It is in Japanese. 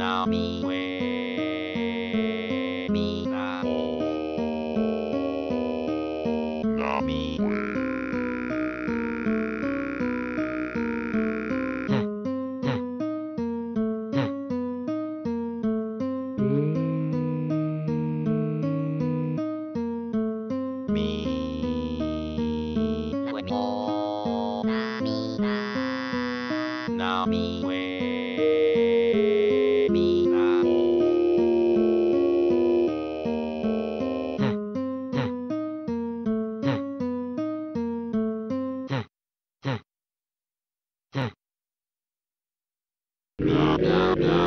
なみえみなおなみえなみえ